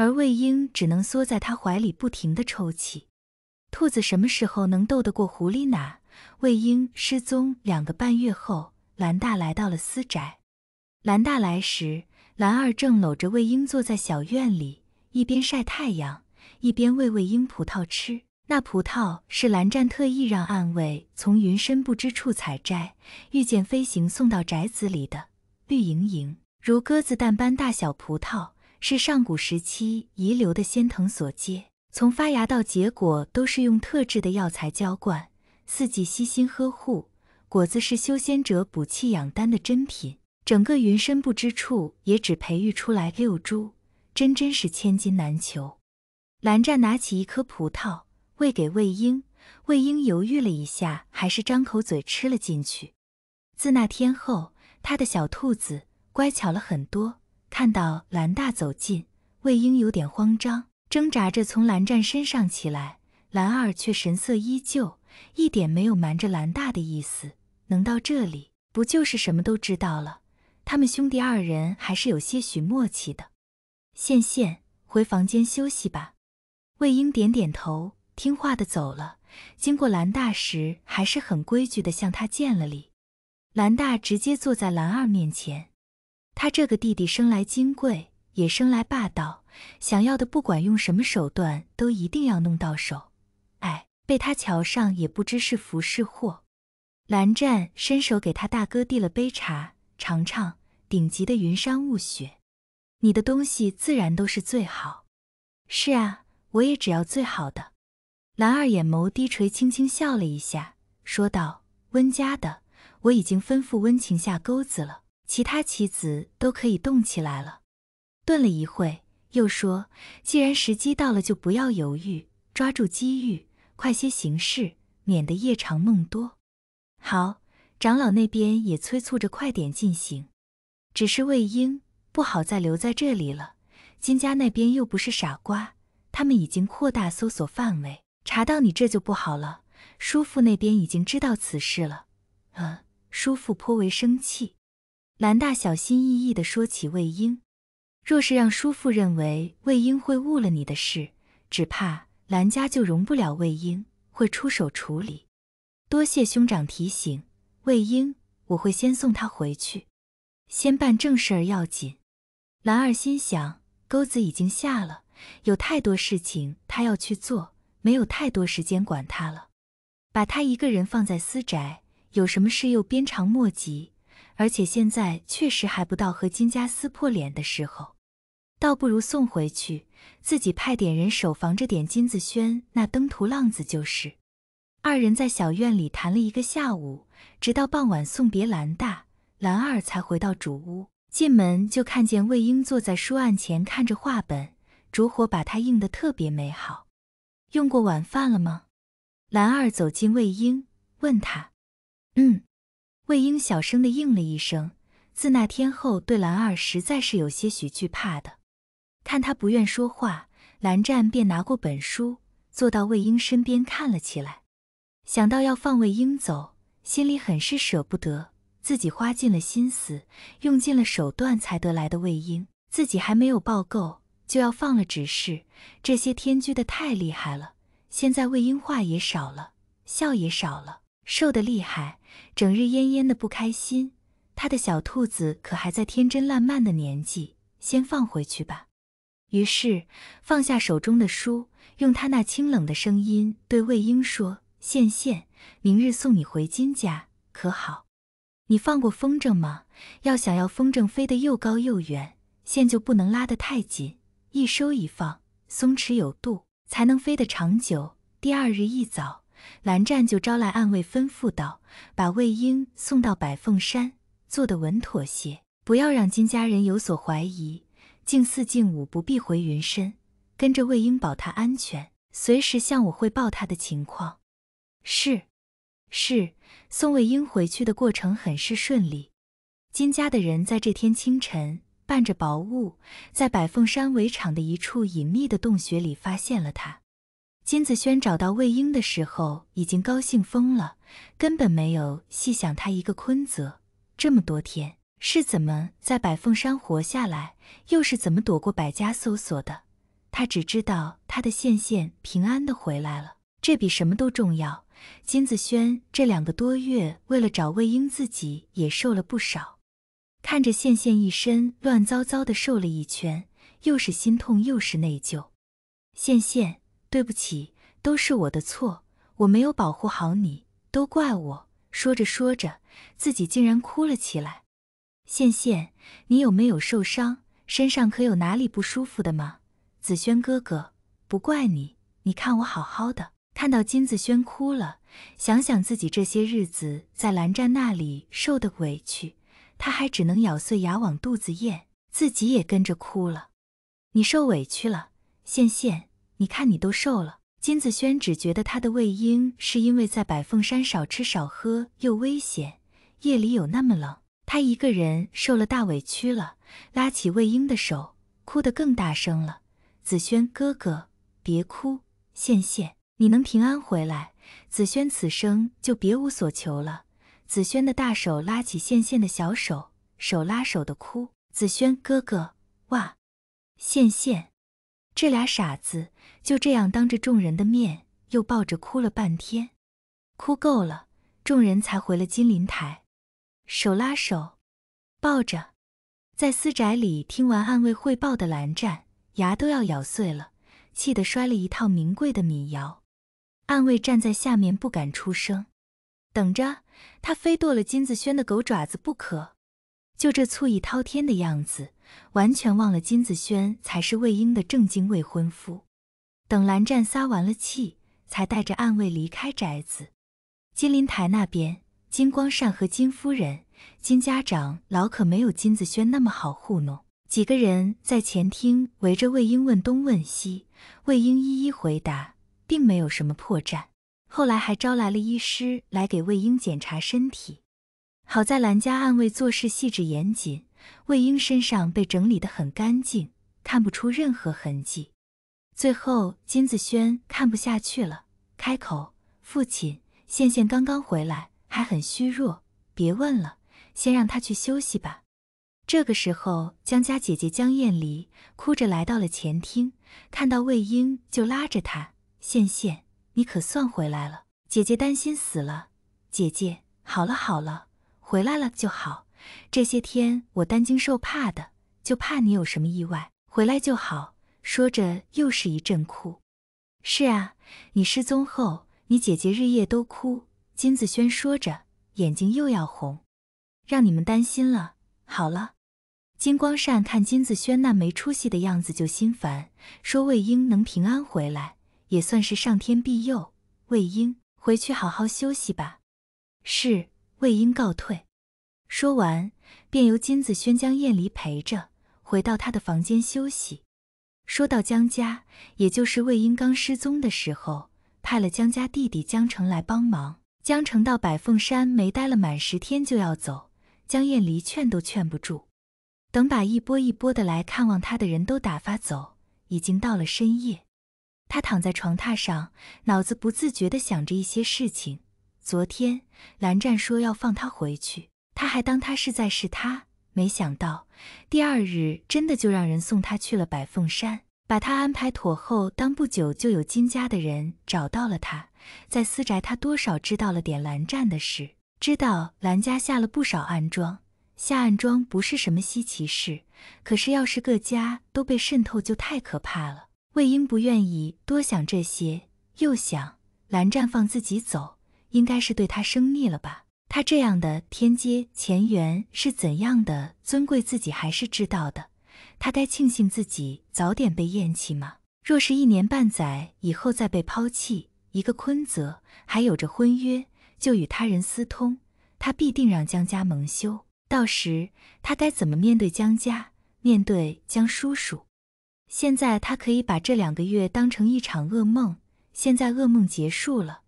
而魏婴只能缩在他怀里，不停地抽泣。兔子什么时候能斗得过狐狸呢？魏婴失踪两个半月后，兰大来到了私宅。兰大来时，兰二正搂着魏婴坐在小院里，一边晒太阳，一边喂魏婴葡萄吃。那葡萄是蓝湛特意让暗卫从云深不知处采摘，御剑飞行送到宅子里的，绿莹莹如鸽子蛋般大小葡萄，是上古时期遗留的仙藤所结，从发芽到结果都是用特制的药材浇灌，四季悉心呵护，果子是修仙者补气养丹的珍品。整个云深不知处也只培育出来六株，真真是千金难求。蓝湛拿起一颗葡萄。喂给魏婴，魏婴犹豫了一下，还是张口嘴吃了进去。自那天后，他的小兔子乖巧了很多。看到蓝大走近，魏婴有点慌张，挣扎着从蓝湛身上起来。蓝二却神色依旧，一点没有瞒着蓝大的意思。能到这里，不就是什么都知道了？他们兄弟二人还是有些许默契的。羡羡，回房间休息吧。魏婴点点头。听话的走了，经过兰大时，还是很规矩的向他见了礼。兰大直接坐在兰二面前，他这个弟弟生来金贵，也生来霸道，想要的不管用什么手段，都一定要弄到手。哎，被他瞧上也不知是福是祸。蓝湛伸手给他大哥递了杯茶，尝尝顶级的云山雾雪。你的东西自然都是最好。是啊，我也只要最好的。蓝二眼眸低垂，轻轻笑了一下，说道：“温家的，我已经吩咐温情下钩子了，其他棋子都可以动起来了。”顿了一会，又说：“既然时机到了，就不要犹豫，抓住机遇，快些行事，免得夜长梦多。”好，长老那边也催促着快点进行。只是魏婴不好再留在这里了，金家那边又不是傻瓜，他们已经扩大搜索范围。查到你这就不好了，叔父那边已经知道此事了。嗯，叔父颇为生气。兰大小心翼翼地说起魏婴，若是让叔父认为魏婴会误了你的事，只怕兰家就容不了魏婴，会出手处理。多谢兄长提醒，魏婴，我会先送他回去，先办正事儿要紧。兰儿心想，钩子已经下了，有太多事情他要去做。没有太多时间管他了，把他一个人放在私宅，有什么事又鞭长莫及，而且现在确实还不到和金家撕破脸的时候，倒不如送回去，自己派点人守防着点金子轩那登徒浪子就是。二人在小院里谈了一个下午，直到傍晚送别兰大，兰二才回到主屋，进门就看见魏婴坐在书案前看着画本，烛火把他映得特别美好。用过晚饭了吗？兰二走进魏婴，问他：“嗯。”魏婴小声的应了一声。自那天后，对兰二实在是有些许惧怕的。看他不愿说话，蓝湛便拿过本书，坐到魏婴身边看了起来。想到要放魏婴走，心里很是舍不得。自己花尽了心思，用尽了手段才得来的魏婴，自己还没有抱够。就要放了，只是这些天拘的太厉害了。现在魏婴话也少了，笑也少了，瘦得厉害，整日恹恹的不开心。他的小兔子可还在天真烂漫的年纪，先放回去吧。于是放下手中的书，用他那清冷的声音对魏婴说：“羡羡，明日送你回金家，可好？你放过风筝吗？要想要风筝飞得又高又远，线就不能拉得太紧。”一收一放，松弛有度，才能飞得长久。第二日一早，蓝湛就招来暗卫，吩咐道：“把魏婴送到百凤山，坐得稳妥些，不要让金家人有所怀疑。静四、静五不必回云深，跟着魏婴保他安全，随时向我汇报他的情况。”是，是。送魏婴回去的过程很是顺利。金家的人在这天清晨。伴着薄雾，在百凤山围场的一处隐秘的洞穴里发现了他。金子轩找到魏婴的时候，已经高兴疯了，根本没有细想他一个坤泽这么多天是怎么在百凤山活下来，又是怎么躲过百家搜索的。他只知道他的线线平安的回来了，这比什么都重要。金子轩这两个多月为了找魏婴，自己也瘦了不少。看着线线一身乱糟糟的瘦了一圈，又是心痛又是内疚。线线，对不起，都是我的错，我没有保护好你，都怪我。说着说着，自己竟然哭了起来。羡羡，你有没有受伤？身上可有哪里不舒服的吗？子轩哥哥，不怪你，你看我好好的。看到金子轩哭了，想想自己这些日子在蓝湛那里受的委屈，他还只能咬碎牙往肚子咽，自己也跟着哭了。你受委屈了，羡羡，你看你都瘦了。金子轩只觉得他的魏婴是因为在百凤山少吃少喝又危险，夜里有那么冷，他一个人受了大委屈了。拉起魏婴的手，哭得更大声了。子轩哥哥，别哭，羡羡。你能平安回来，子轩此生就别无所求了。子轩的大手拉起羡羡的小手，手拉手的哭。子轩哥哥，哇，羡羡，这俩傻子就这样当着众人的面又抱着哭了半天，哭够了，众人才回了金陵台，手拉手，抱着，在私宅里听完暗卫汇报的蓝湛，牙都要咬碎了，气得摔了一套名贵的米窑。暗卫站在下面不敢出声，等着他非剁了金子轩的狗爪子不可。就这醋意滔天的样子，完全忘了金子轩才是魏婴的正经未婚夫。等蓝湛撒完了气，才带着暗卫离开宅子。金陵台那边，金光善和金夫人、金家长老可没有金子轩那么好糊弄。几个人在前厅围着魏婴问东问西，魏婴一一回答。并没有什么破绽，后来还招来了医师来给魏婴检查身体。好在兰家暗卫做事细致严谨，魏婴身上被整理得很干净，看不出任何痕迹。最后金子轩看不下去了，开口：“父亲，羡羡刚刚回来，还很虚弱，别问了，先让他去休息吧。”这个时候，江家姐姐江艳离哭着来到了前厅，看到魏婴就拉着他：“羡羡，你可算回来了，姐姐担心死了。姐姐，好了好了，回来了就好。这些天我担惊受怕的，就怕你有什么意外，回来就好。说着又是一阵哭。是啊，你失踪后，你姐姐日夜都哭。金子轩说着，眼睛又要红，让你们担心了。好了，金光善看金子轩那没出息的样子就心烦，说魏婴能平安回来。也算是上天庇佑，魏婴回去好好休息吧。是，魏婴告退。说完，便由金子轩将燕离陪着回到他的房间休息。说到江家，也就是魏婴刚失踪的时候，派了江家弟弟江成来帮忙。江成到百凤山没待了满十天就要走，江燕离劝都劝不住。等把一波一波的来看望他的人都打发走，已经到了深夜。他躺在床榻上，脑子不自觉地想着一些事情。昨天蓝湛说要放他回去，他还当他是在试他，没想到第二日真的就让人送他去了百凤山，把他安排妥后。当不久就有金家的人找到了他，在私宅，他多少知道了点蓝湛的事，知道蓝家下了不少暗桩。下暗桩不是什么稀奇事，可是要是各家都被渗透，就太可怕了。魏婴不愿意多想这些，又想蓝湛放自己走，应该是对他生腻了吧？他这样的天阶前缘是怎样的尊贵，自己还是知道的。他该庆幸自己早点被厌弃吗？若是一年半载以后再被抛弃，一个坤泽还有着婚约，就与他人私通，他必定让江家蒙羞。到时他该怎么面对江家，面对江叔叔？现在他可以把这两个月当成一场噩梦。现在噩梦结束了，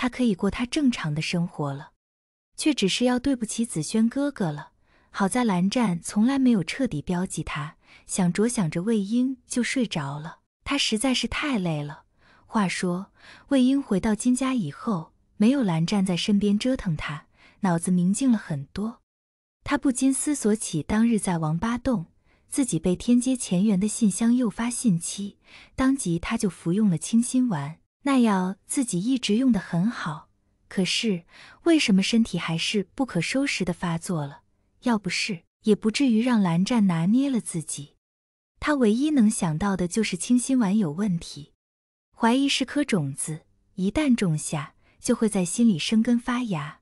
他可以过他正常的生活了，却只是要对不起子轩哥哥了。好在蓝湛从来没有彻底标记他，想着想着，魏婴就睡着了。他实在是太累了。话说，魏婴回到金家以后，没有蓝湛在身边折腾他，脑子明净了很多。他不禁思索起当日在王八洞。自己被天阶前缘的信箱诱发信期，当即他就服用了清心丸。那药自己一直用得很好，可是为什么身体还是不可收拾的发作了？要不是，也不至于让蓝湛拿捏了自己。他唯一能想到的就是清心丸有问题，怀疑是颗种子，一旦种下，就会在心里生根发芽。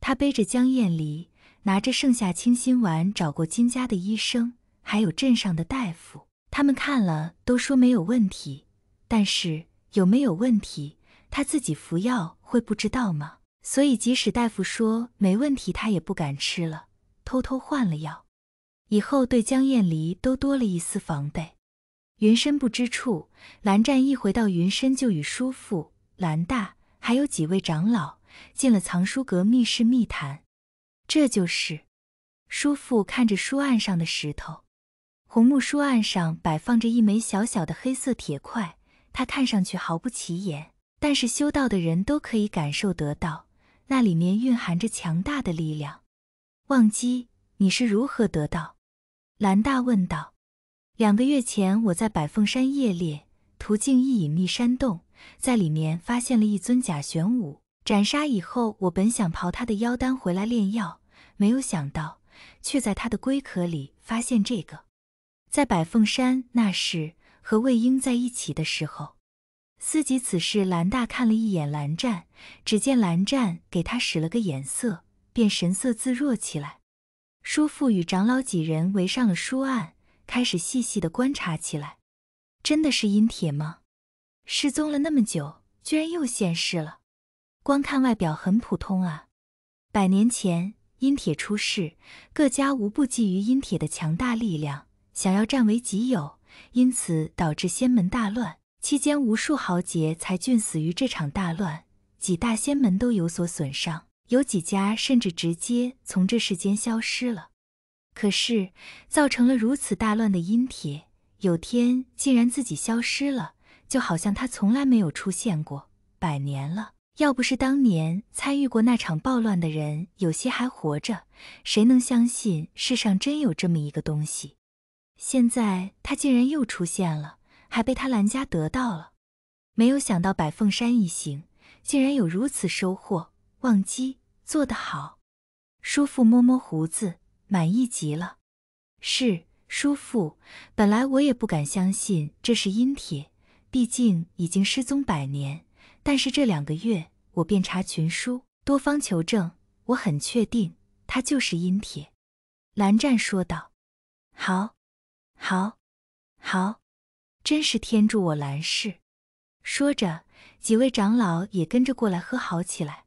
他背着江燕离，拿着剩下清心丸，找过金家的医生，还有镇上的大夫，他们看了都说没有问题。但是有没有问题，他自己服药会不知道吗？所以即使大夫说没问题，他也不敢吃了，偷偷换了药。以后对江燕离都多了一丝防备。云深不知处，蓝湛一回到云深，就与叔父蓝大还有几位长老进了藏书阁密室密谈。这就是叔父看着书案上的石头，红木书案上摆放着一枚小小的黑色铁块，它看上去毫不起眼，但是修道的人都可以感受得到，那里面蕴含着强大的力量。忘机，你是如何得到？蓝大问道：“两个月前，我在百凤山夜猎，途径一隐秘山洞，在里面发现了一尊假玄武。斩杀以后，我本想刨他的妖丹回来炼药，没有想到，却在他的龟壳里发现这个。在百凤山那时，和魏婴在一起的时候，思及此事，蓝大看了一眼蓝湛，只见蓝湛给他使了个眼色，便神色自若起来。”叔父与长老几人围上了书案，开始细细的观察起来。真的是阴铁吗？失踪了那么久，居然又现世了。光看外表很普通啊。百年前阴铁出世，各家无不觊觎阴铁的强大力量，想要占为己有，因此导致仙门大乱。期间无数豪杰才俊死于这场大乱，几大仙门都有所损伤。有几家甚至直接从这世间消失了。可是造成了如此大乱的阴铁，有天竟然自己消失了，就好像他从来没有出现过。百年了，要不是当年参与过那场暴乱的人有些还活着，谁能相信世上真有这么一个东西？现在他竟然又出现了，还被他蓝家得到了。没有想到百凤山一行竟然有如此收获。忘机做得好，叔父摸摸胡子，满意极了。是叔父，本来我也不敢相信这是阴铁，毕竟已经失踪百年。但是这两个月，我遍查群书，多方求证，我很确定它就是阴铁。蓝湛说道：“好，好，好，真是天助我蓝氏。”说着，几位长老也跟着过来喝好起来。